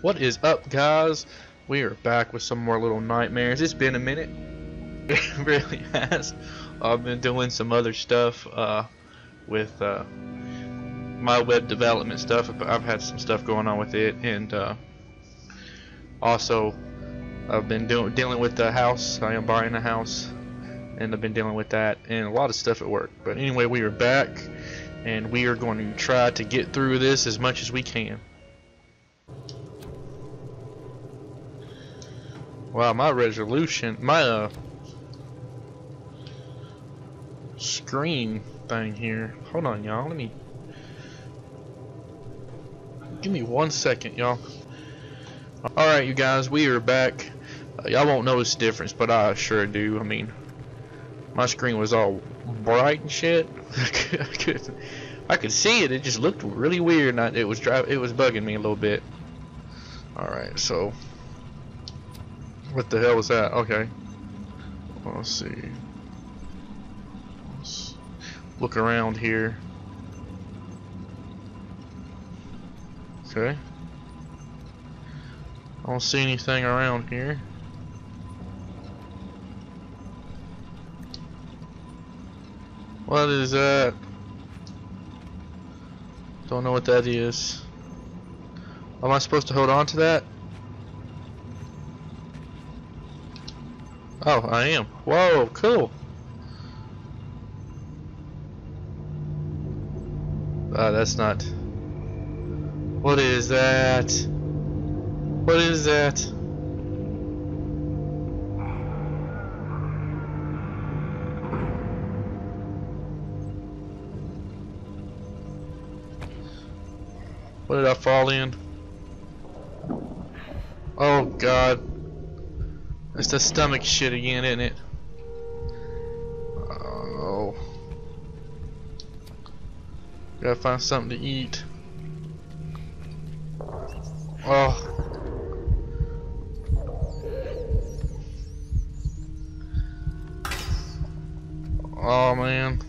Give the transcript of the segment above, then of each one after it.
What is up, guys? We are back with some more little nightmares. It's been a minute. It really has. I've been doing some other stuff uh, with uh, my web development stuff. I've had some stuff going on with it, and uh, also I've been doing dealing with the house. I am buying a house, and I've been dealing with that and a lot of stuff at work. But anyway, we are back, and we are going to try to get through this as much as we can. Wow, my resolution, my uh, screen thing here. Hold on, y'all. Let me. Give me one second, y'all. Alright, you guys, we are back. Uh, y'all won't notice the difference, but I sure do. I mean, my screen was all bright and shit. I could, I could see it. It just looked really weird. I, it was driving. It was bugging me a little bit. All right, so what the hell was that? Okay, let's see. Let's look around here. Okay. I don't see anything around here. What is that? Don't know what that is. Am I supposed to hold on to that? Oh, I am. Whoa, cool. Ah, that's not. What is that? What is that? What did I fall in? Oh god. It's the stomach shit again, isn't it? Oh. Gotta find something to eat. Oh. Oh man.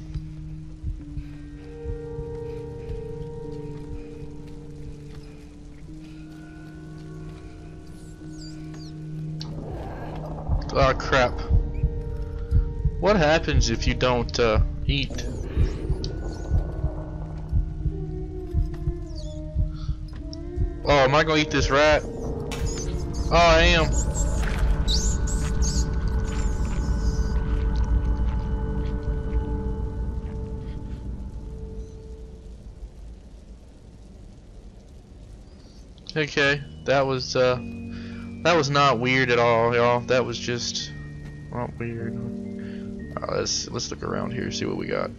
Oh crap. What happens if you don't uh, eat? Oh, am I gonna eat this rat? Oh, I am. Okay, that was uh that was not weird at all, y'all. That was just not weird. Uh, let's let's look around here, see what we got.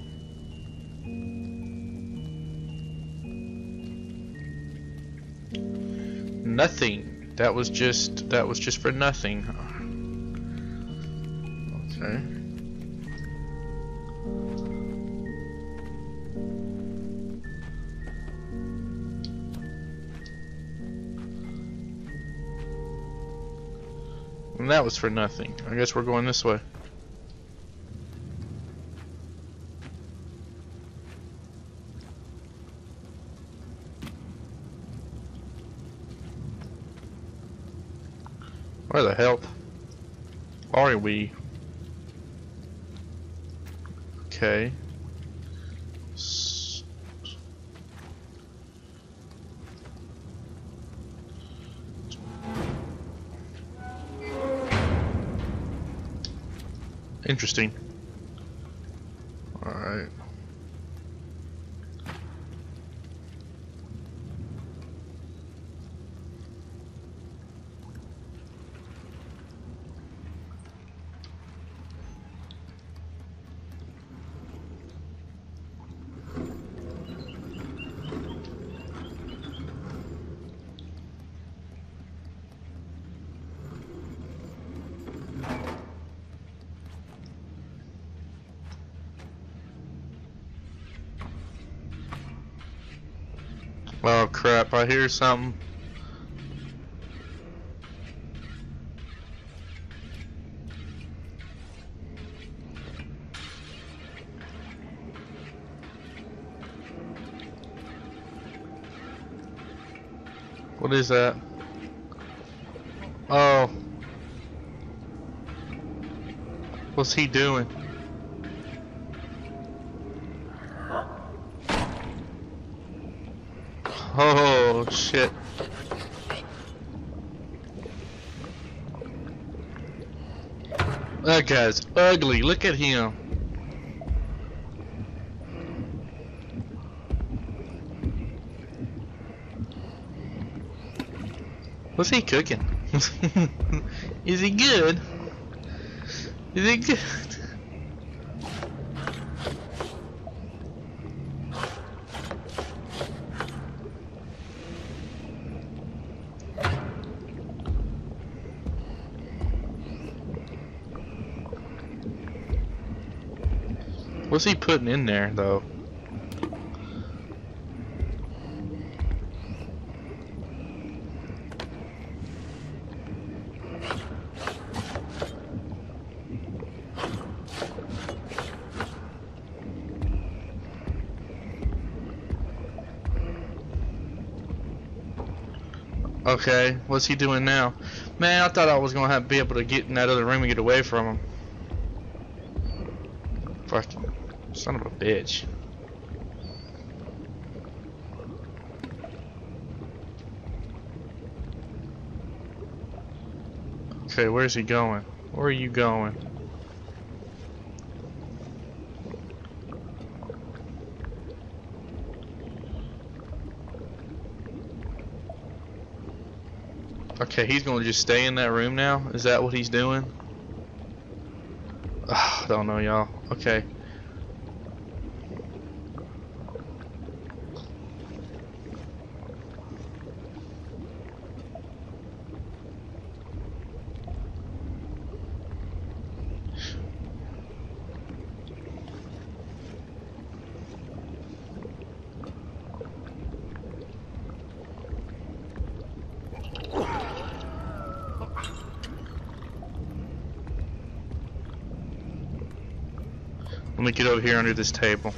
Nothing. That was just that was just for nothing. Okay. And that was for nothing. I guess we're going this way. Where the hell are we? Okay. Interesting. Alright. Oh hear something. What is that? Oh. What's he doing? Oh shit. That guy's ugly. Look at him. What's he cooking? Is he good? Is he good? What's he putting in there, though? Okay, what's he doing now? Man, I thought I was gonna have be able to get in that other room and get away from him. Bitch. Okay, where's he going? Where are you going? Okay, he's gonna just stay in that room now? Is that what he's doing? I don't know, y'all. Okay. Let me get over here under this table.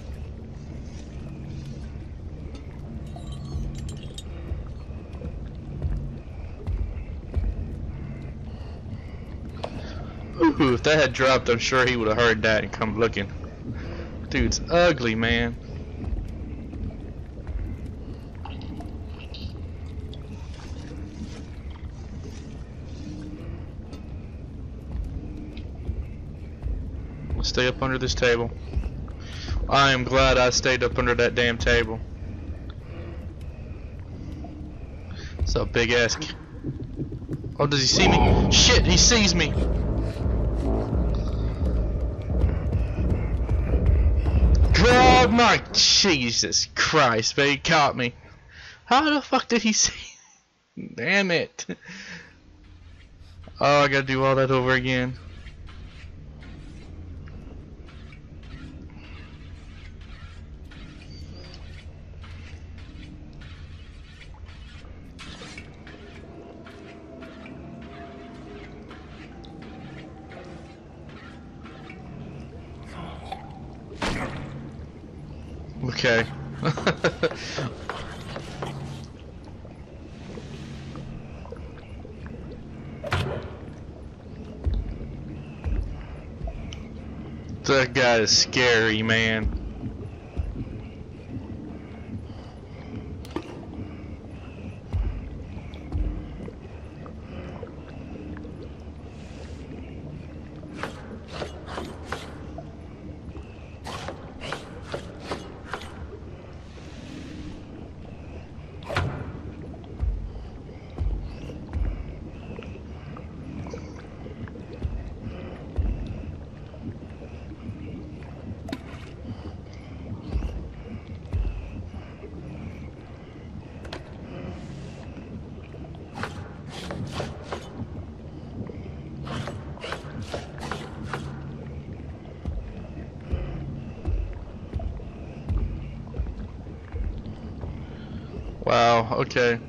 Ooh, if that had dropped, I'm sure he would have heard that and come looking. Dude's ugly, man. Stay up under this table. I am glad I stayed up under that damn table. It's a big ass. Oh, does he see me? Shit, he sees me. God, my Jesus Christ, he caught me. How the fuck did he see? Damn it. Oh, I gotta do all that over again. Okay. that guy scary, man. okay.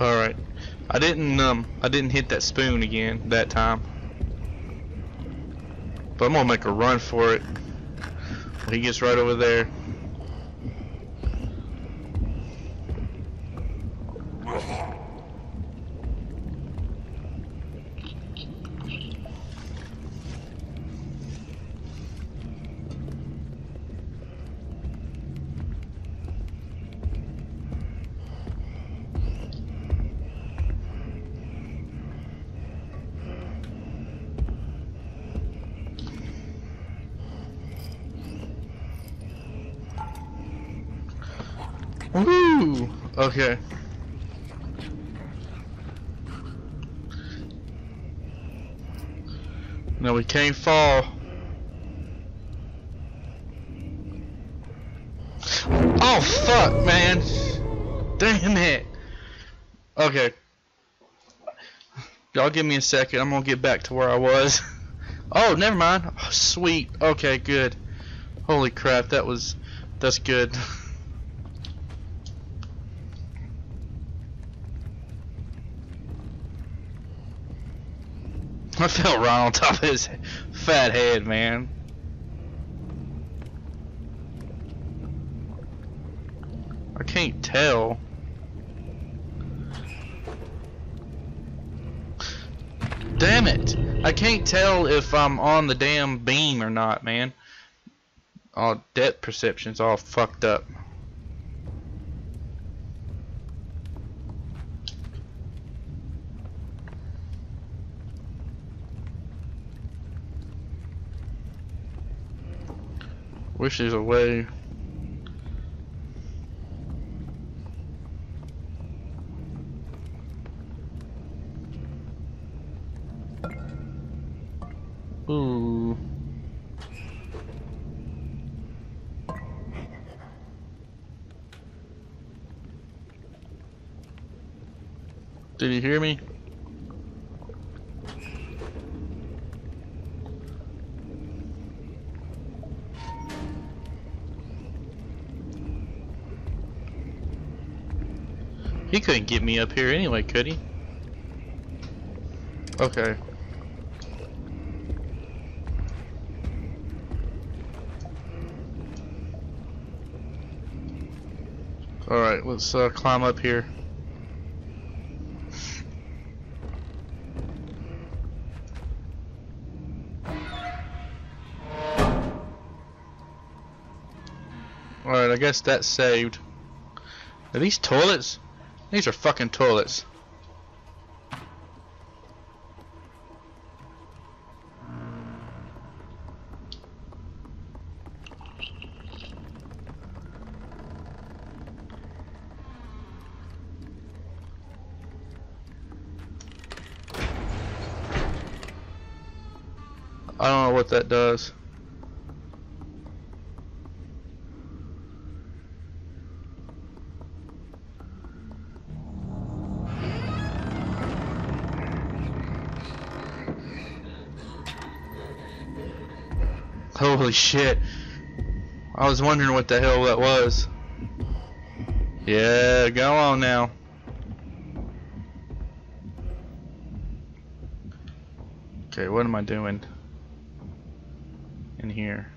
Alright. I didn't um I didn't hit that spoon again that time. I'm gonna make a run for it. He gets right over there. Woo! Okay. No, we can't fall. Oh fuck, man! Damn it! Okay. Y'all give me a second. I'm gonna get back to where I was. Oh, never mind. Oh, sweet. Okay, good. Holy crap, that was that's good. I fell right on top of his fat head, man. I can't tell. Damn it! I can't tell if I'm on the damn beam or not, man. Oh, depth perception's all fucked up. Wish there's a way. Ooh. Did you hear me? Couldn't get me up here anyway, could he? Okay. Alright, let's uh, climb up here. Alright, I guess that's saved. Are these toilets? These are fucking toilets. I don't know what that does. Holy shit. I was wondering what the hell that was. Yeah, go on now. Okay, what am I doing in here?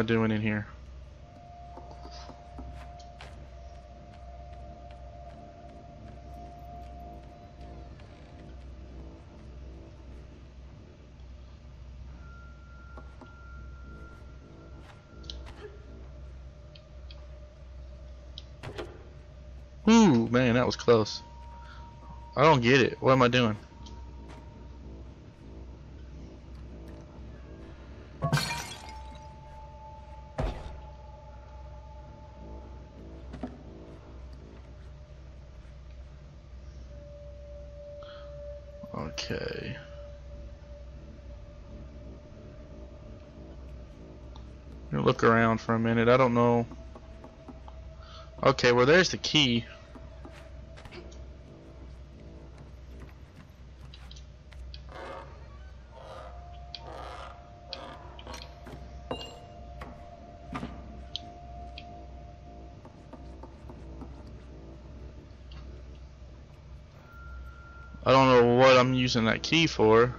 I doing in here? Ooh, man, that was close. I don't get it. What am I doing? Okay. Look around for a minute. I don't know. Okay, well there's the key. Using that key for.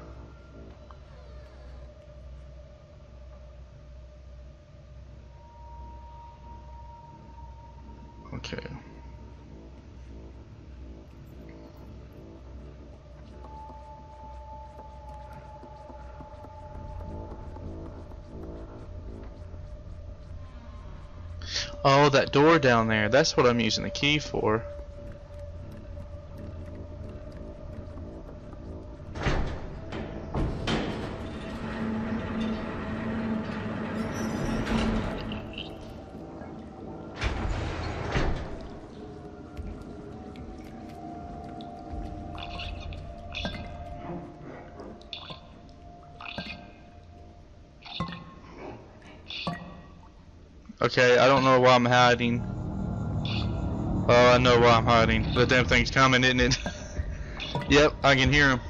Okay. Oh, that door down there. That's what I'm using the key for. Okay, I don't know why I'm hiding. Oh, I know why I'm hiding. The damn thing's coming, isn't it? yep, I can hear him.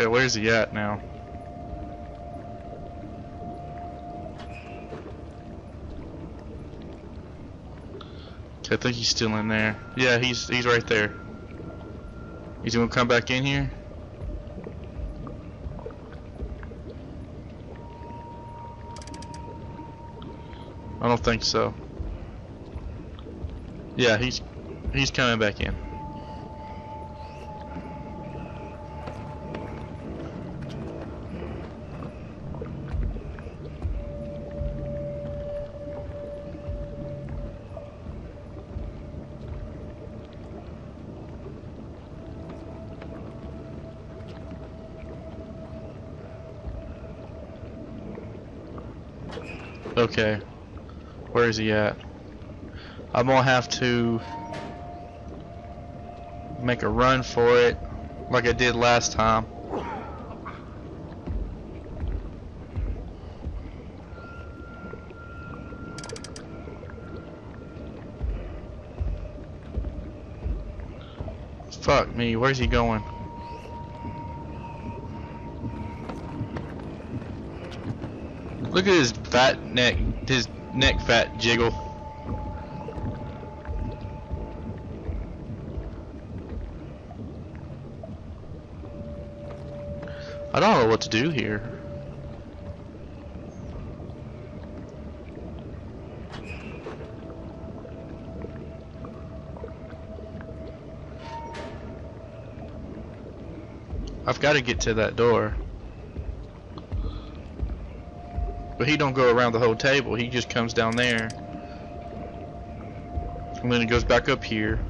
Okay, where's he at now? Okay, I think he's still in there. Yeah, he's he's right there. He's gonna come back in here? I don't think so. Yeah, he's he's coming back in. Okay. Where is he at? I'm gonna have to make a run for it like I did last time. Fuck me, where's he going? Look at his fat neck, his neck fat jiggle. I don't know what to do here. I've got to get to that door. But he don't go around the whole table. He just comes down there. And then he goes back up here.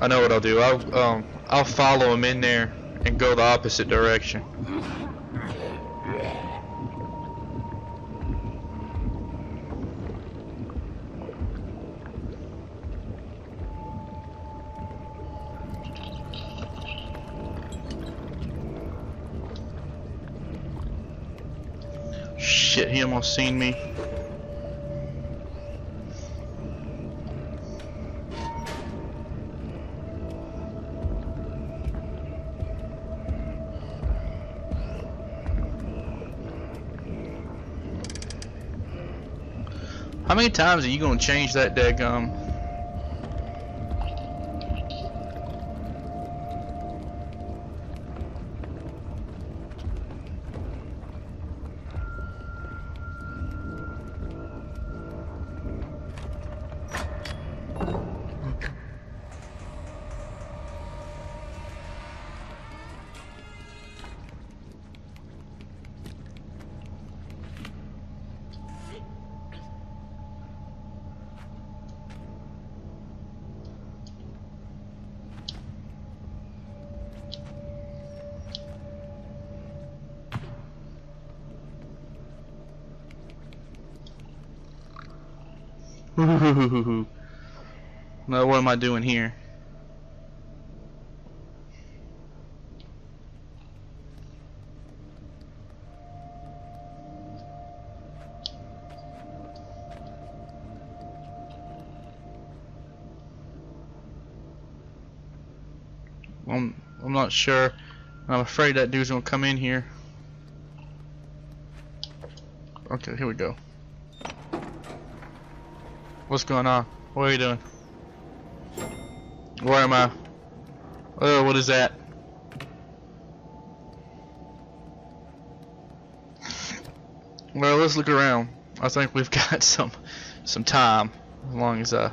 I know what I'll do. I'll um I'll follow him in there and go the opposite direction. Almost seen me. How many times are you gonna change that dead gum? Now what am I doing here? I'm I'm not sure. I'm afraid that dude's gonna come in here. Okay, here we go. What's going on? What are you doing? Where am I? Oh, what is that? Well, let's look around. I think we've got some some time. As long as uh,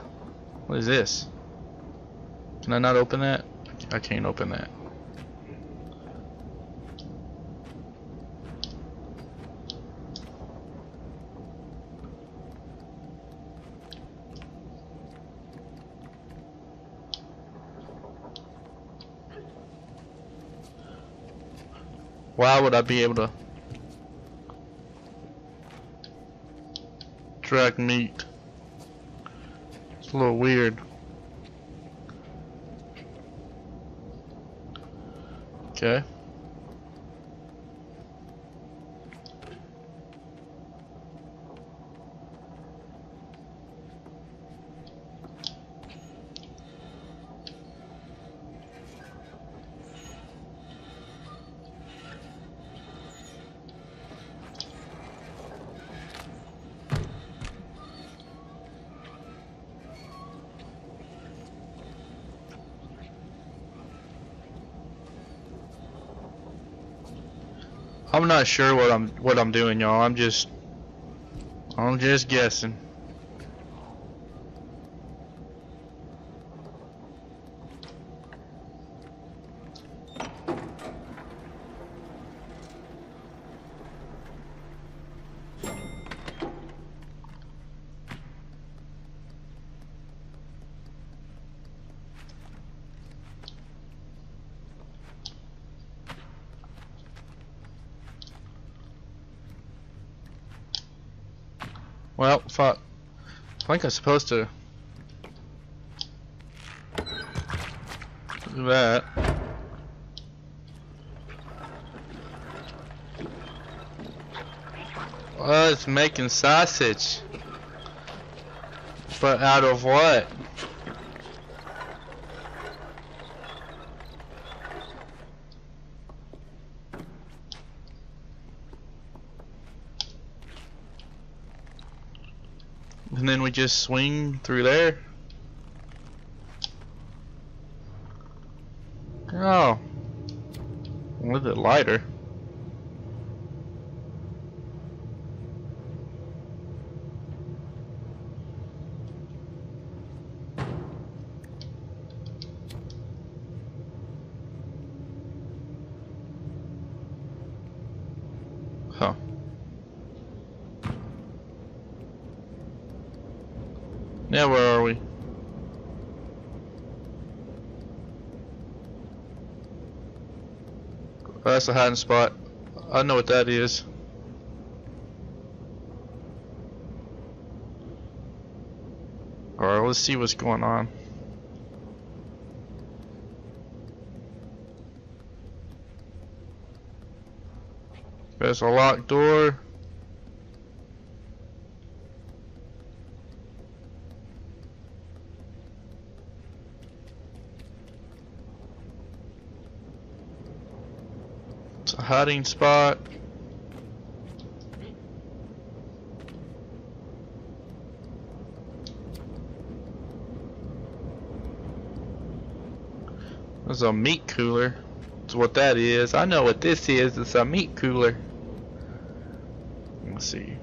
what is this? Can I not open that? I can't open that. Why would I be able to drag meat? It's a little weird. Okay. I'm not sure what I'm what I'm doing, y'all. I'm just I'm just guessing. Well, fuck. I think I'm supposed to do that. Well, it's making sausage. But out of what? And then just swing through there. Oh. A little bit lighter. Now where are we? Oh, that's a hiding spot. I know what that is. Alright, let's see what's going on. There's a locked door. It's a hiding spot. There's a meat cooler. That's what that is. I know what this is. It's a meat cooler. Let's see.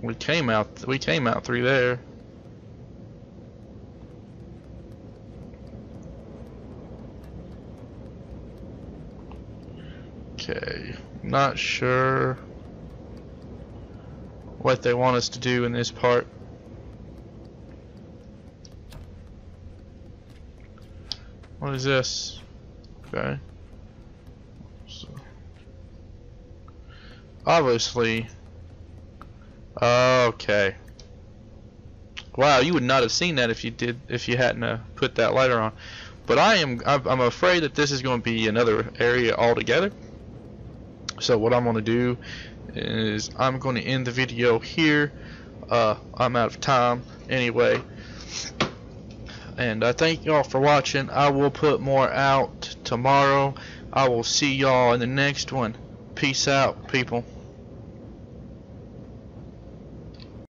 We came out. We came out through there. Okay, not sure what they want us to do in this part. What is this? Okay. obviously. Okay. Wow, you would not have seen that if you did if you hadn't uh, put that lighter on. But I'm I'm afraid that this is going to be another area altogether. So what I'm going to do is I'm going to end the video here. Uh, I'm out of time anyway. And I thank y'all for watching. I will put more out tomorrow. I will see y'all in the next one. Peace out, people.